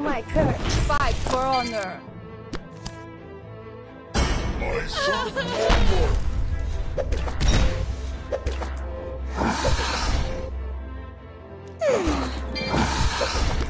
my curse. Fight for honor. I serve no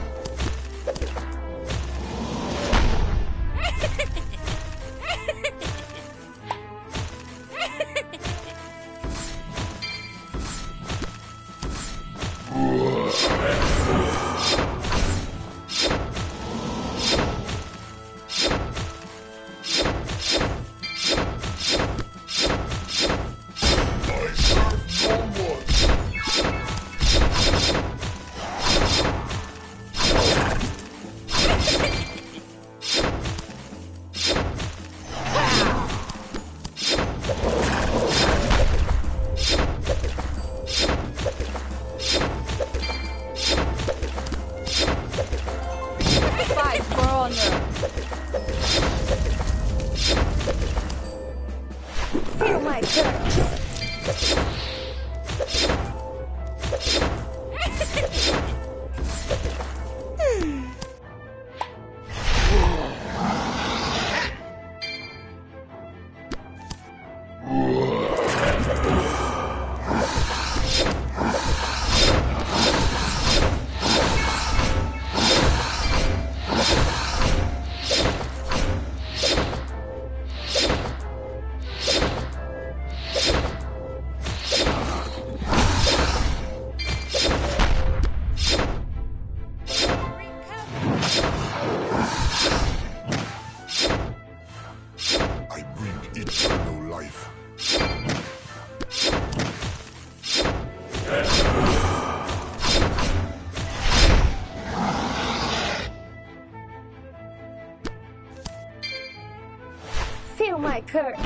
my curse.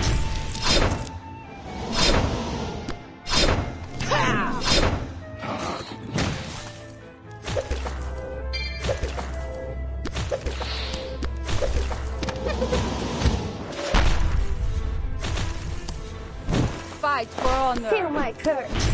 Fight for honor. Feel my curse.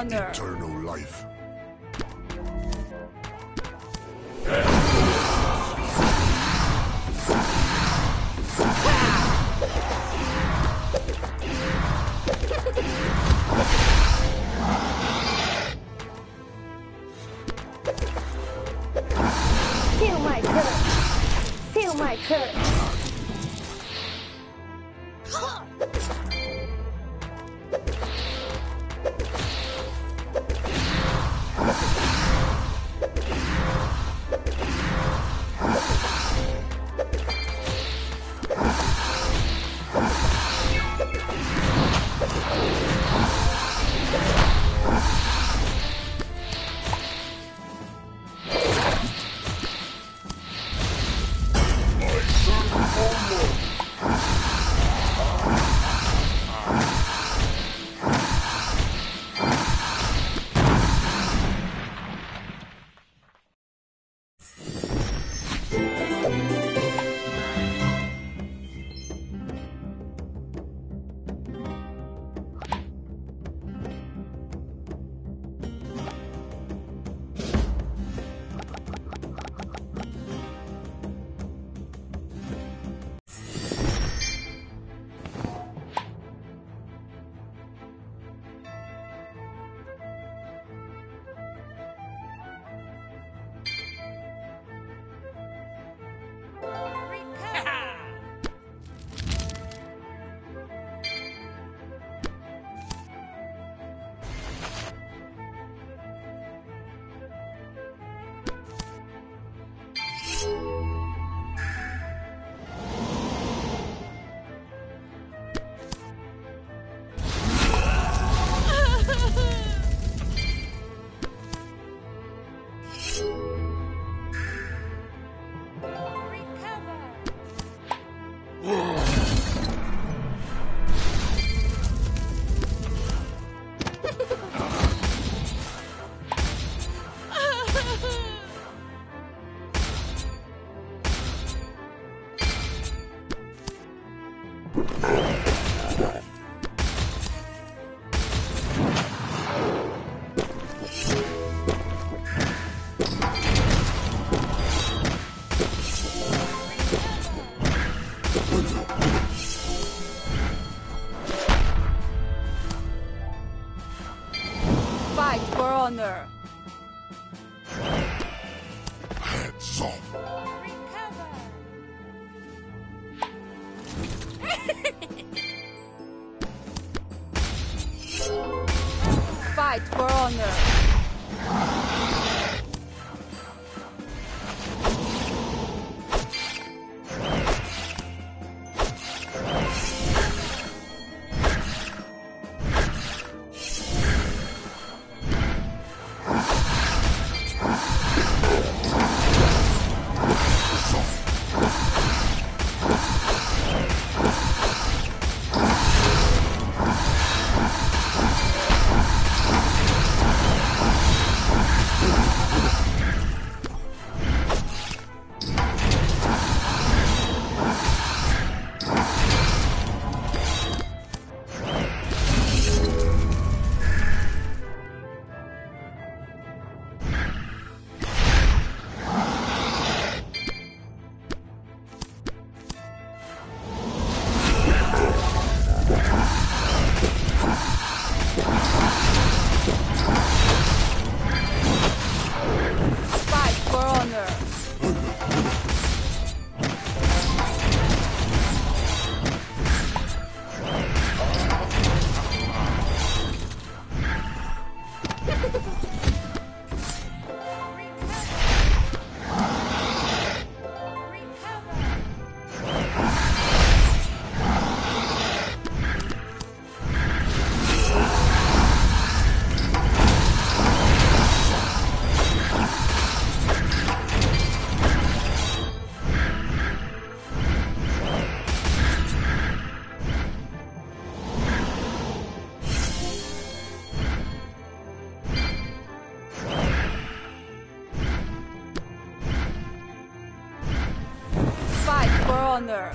Honor. Eternal life. Feel my curse. Feel my curse. Fight for honor. your.